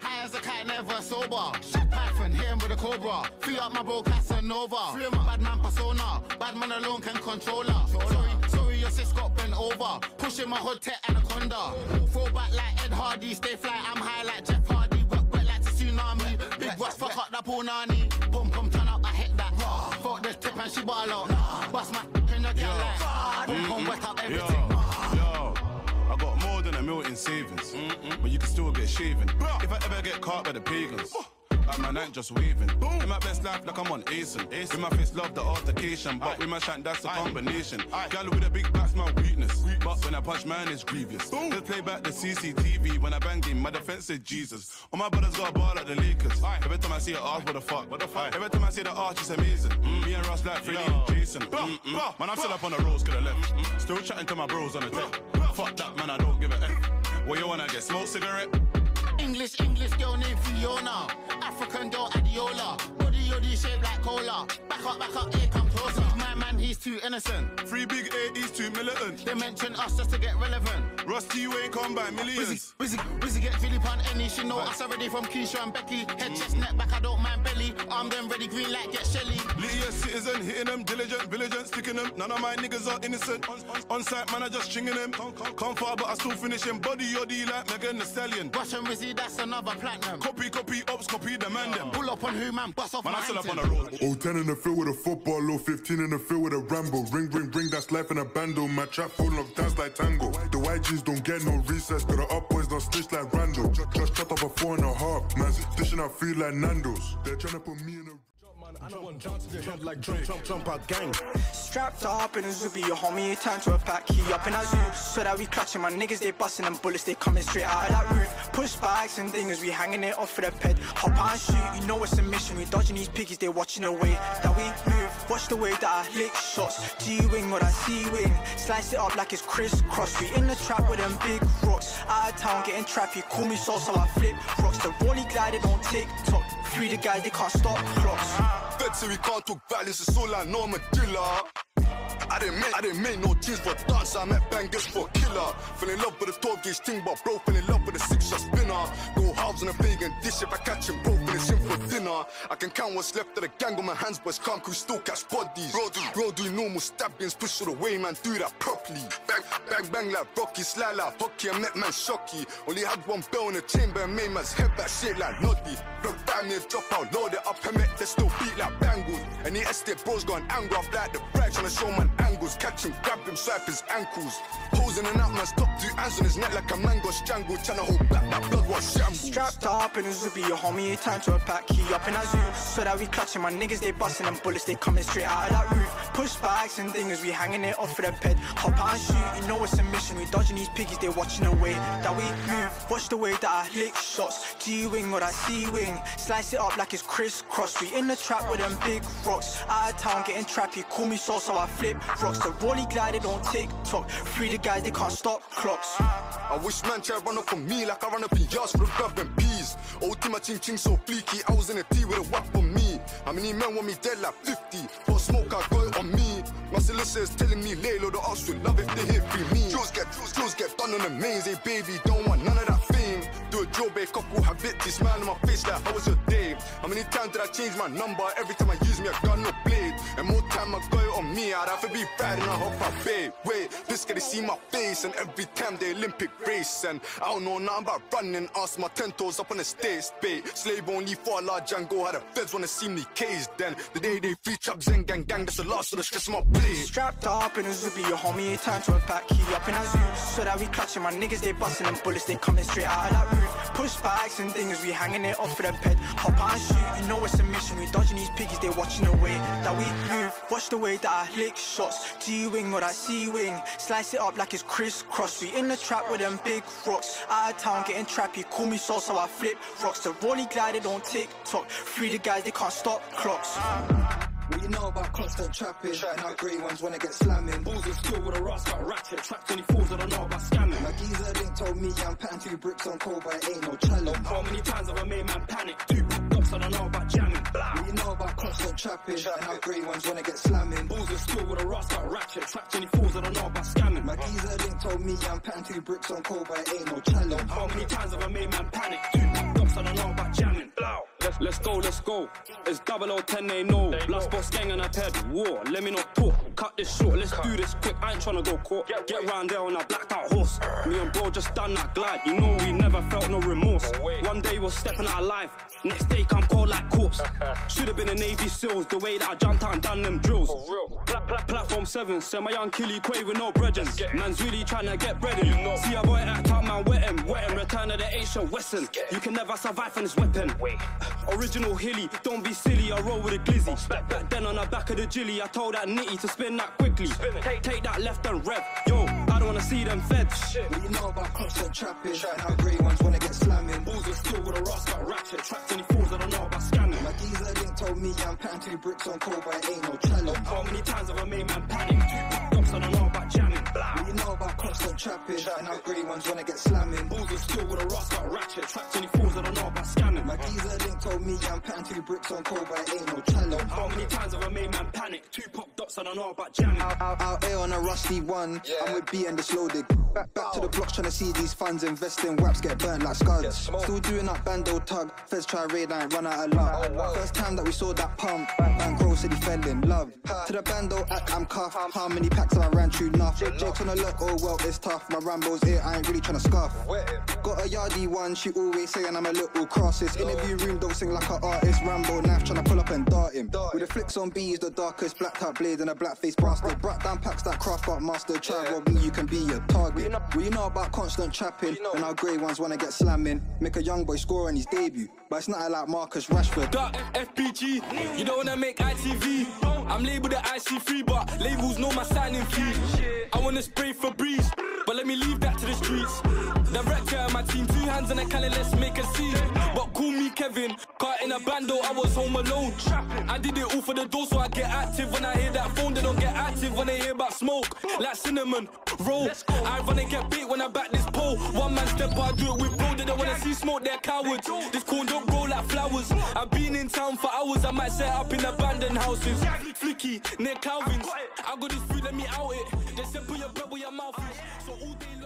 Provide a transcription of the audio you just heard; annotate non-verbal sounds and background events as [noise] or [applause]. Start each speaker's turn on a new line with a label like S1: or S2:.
S1: High as a cat, never sober. Shit Python, hit him with a cobra. Free up my bro Casanova. Free my bad man persona. Bad man alone can control her. Sorry, sorry, your sis got bent over. Pushing my hood tech anaconda. Throw back like Ed Hardy. Stay fly, I'm high like Jeff Hardy. Work wet like a tsunami. Big Russ, fuck up that punani. Boom, boom, turn up, I hit that. Fuck this tip and she ball out. Bust my in the gal like. Boom, boom, wet up everything.
S2: Yo, I got more mil in savings, but you can still get shaven. If I ever get caught by the pagans. Like my night just waving. In my best life, like I'm on Asen. In my face, love the altercation. But with my shank, that's a combination. Gal with a big back's my weakness. But when I punch, man, it's grievous. Just play back the CCTV. When I bang him, my defense is Jesus. All my brothers got a ball like the Lakers. Every time I see an arch, what the fuck? What the fuck? Every time I see the arch, it's amazing. Me and Ross like Freddie and Jason. Mm-mm. Man, I'm still up on the roads, could have left. Still chatting to my bros on the tech. Fuck that, man, I don't give a F. What you wanna get? Smoke cigarette?
S1: English, English girl named Fiona. African girl Adiola. Body yoddy shaped like cola. Back up, back up, here come closer. My man, he's too innocent.
S2: Free big A, he's too militant.
S1: They mention us just to get relevant.
S2: Rusty, you ain't come by
S1: Wizzy,
S2: millions.
S1: Wizzy, Wizzy get Philip on any. She know us already from Keisha and Becky. Head, chest, neck, back, I don't mind belly. Arm them ready, green light, get Shelly.
S2: Lydia citizen, hitting them, diligent, vigilant, sticking them. None of my niggas are innocent. On, on, on site, man, I just stringing them. Come far, but I still finish him. Body yoddy like Megan Thee Stallion.
S1: Rush and Wizzy, that's another platinum.
S2: Copy, copy, ops, copy, demand them.
S1: Pull up on who, man, bust off
S2: Man,
S1: my
S2: I'm still up on
S1: anthem.
S2: the road.
S3: Oh, 10 in the field with a football, low 15 in the field with a Rambo. Ring, ring, ring, that's life in a bando. My trap full of dance like tango. The YGs don't get no recess, but the up boys don't snitch like Randall. Just, shut up a four and a half, man. Dishing out food like Nando's. They're trying to put me in a.
S4: Strapped up in a zoobie, your homie, it turned to a pack. Key up in a zoo, so that we clutching my niggas, they busting them bullets, they coming straight out of that roof. Push bikes and things, we hanging it off for the ped. Hop out and shoot, you know it's a mission. We dodging these piggies, they watching the way that we move. Watch the way that I lick shots. G wing, what I see wing. Slice it up like it's crisscross. We in the trap with them big rocks. Out of town, getting trappy. Call me sauce, so I flip rocks. The rolly glider don't tick tock. Free the guys, they can't stop clocks.
S5: Say we can't talk violence, it's all I know, I'm a dealer. I didn't make, I didn't make no teams for dance, I met bangers for killer. Fell in love with the 12 gauge thing, but bro fell in love with the six shot spinner. Go halves on a pagan dish if I catch him, bro, finish him for dinner. I can count what's left of the gang on my hands, but it's calm, cause we still catch bodies. Bro, do, bro, do normal stabbings, push it away, man, do that properly. Bang, bang, bang like Rocky, slide like hockey, I met man shocky. Only had one bell in the chamber and made man's head back shit like Noddy. Look, me a drop out, load it up, and make they still beat like. And the estate bros got an angle up like the brag, trying to show man angles. Catch him, grab him, swipe his ankles. Posing and out, man's top two hands on his neck like a mango strangle. Trying to hold back that blood was shambles.
S4: Strapped up in a zoobie, your homie, turned to a pack. Key up in a zoo, so that we clutching my niggas, they busting them bullets, they coming straight out of that roof. Push bikes and things, we hanging it off for the ped. Hop out and shoot, you know it's a mission. We dodging these piggies, they watching the way that we move. Watch the way that I lick shots. G wing, what I see wing. Slice it up like it's crisscross. We in the trap with them big rocks. Out of town, getting trappy. Call me sauce, so I flip rocks. The rolly glider don't tick tock. Free the guys, they can't stop clocks.
S5: I wish man try run up on me like I run up in yards for the and peas. Old team, my ching ching so fleeky. I was in a T with a whack for me. How many men want me dead like 50? Put smoke, I got it on me. My solicitor is telling me lay low, the ops love if they hit free me. Drills get, drills get done on the mains, hey baby, don't want none of that fame. Do a drill, babe, couple have it, this smile on my face like, how was your day? How many times did I change my number? Every time I use me, I got no blade. And more time I got it on me, I'd have to be riding a hop I babe. Wait, this guy they see my face, and every time the Olympic race. And I don't know nothing about running, ask my ten toes up on the stairs, babe. Slave only for a large Django, how the feds wanna see me caged. Then the day they free trap Zen gang gang, that's the last of the stress of my blade.
S4: Strapped up in a zoobie, your homie, it turned to a pack. Key up in a zoo, so that we clutching my niggas, they busting them bullets, they coming straight out of that roof. Push bikes and things, we hanging it off for the ped. Hop and shoot, you know a mission. We dodging these piggies, they watching the way that we move. Watch the way that I lick shots. G wing, what I see wing. Slice it up like it's crisscross. We in the trap with them big rocks. Out of town, getting trappy. Call me sauce, so I flip rocks. The rolly glider don't tick tock. Free the guys, they can't stop clocks.
S6: What you know about constant trapping? And our grey ones wanna get slamming.
S7: Balls of steel with a rust got ratchet. Trap 24s, I don't know about scamming.
S6: My geezer link told me I'm patting two bricks on cold, but it ain't no challenge.
S7: How many times have I made man panic? Two ducks, I don't know about
S6: trapping? And our grey ones wanna get slamming.
S7: Balls of steel with a rust got ratchet. Trap 24s, I don't know about scamming.
S6: My geezer link told me I'm patting two bricks on cold, but it ain't no challenge.
S7: How many times have I made man panic? Let's go, let's go. It's double O ten, they know. Last boss gang on a ped. War, let me not talk. Cut this short, let's do this quick. I ain't tryna go court. Get round there on a blacked out horse. Me and bro just done that glide. You know we never felt no remorse. One day we're stepping out alive. Next day come cold like corpse. [laughs] Should've been a Navy SEALs. The way that I jumped out and done them drills. Pla- pla- platform seven. Send my young killie quay with no brethren. Man's really trying to get bread in. See a boy act out, man, wet him. Wet him, return of the Asian Western. You can never survive from this weapon. Original hilly, don't be silly, I roll with a glizzy. Back then on the back of the jilly, I told that nitty to spin that quickly. Take, take that left and rev. Yo, I don't wanna see them feds.
S6: What you know about constant trapping? And out grey ones wanna get slamming.
S7: Balls are still with a rascal got ratchet. Trapped any fools, I don't know about scamming.
S6: My geezer link told me I'm patting two bricks on cold, but it ain't no challenge.
S7: How many times have I made man panic? Two dogs, I don't know about jamming.
S6: What you know about constant trapping? And how grey ones wanna get slamming.
S7: Balls are still with a rascal got ratchet. Trapped any fools, I know about scamming.
S6: My geezer link told me I'm patting two bricks on cold, but it ain't no challenge.
S7: How many times have I made man panic? Two pop dots, I know about jamming.
S6: Out, out, out here on a rusty one, I'm with B and it's loaded. Back, back to the blocks trying to see these funds invest in waps get burnt like scuds. Still doing up bando tug, feds try raid and run out of luck. First time that we saw that pump, and Crow said he fell in love. To the bando act, I'm cuffed. How many packs have I ran through enough? Jokes on the look, oh well, it's tough. My Rambo's here, I ain't really trying to scuff. Got a yardie one, she always saying I'm a little cross. This interview room don't sing like an artist. Rambo knife trying to pull up and dart him. With the flicks on B, he's the darkest. Black top blade and a black face bastard. Brat down packs that craft art master. Try rob me, you can be a target. What you know about constant trapping? And our grey ones wanna get slamming. Make a young boy score on his debut. But it's not like Marcus Rashford.
S8: Duck FBG, you don't wanna make ITV. I'm labeled the IC3, but labels know my signing fee. I wanna spray for breeze, but let me leave that to the streets. The rector and my team, two hands on the cannon, let's make a scene. But call me Kevin, caught in a bando, I was home alone. I did it all for the door, so I get active when I hear that phone. They don't get active when they hear about smoke, like cinnamon roll. I run and get beat when I back this pole. One man step, I do it with bro. They don't wanna see smoke, they're cowards. This corn don't grow like flowers. I've been in town for hours, I might set up in abandoned houses. Flicky, near Calvin's. I got this food, let me out it. They said put your bread where your mouth is. So all day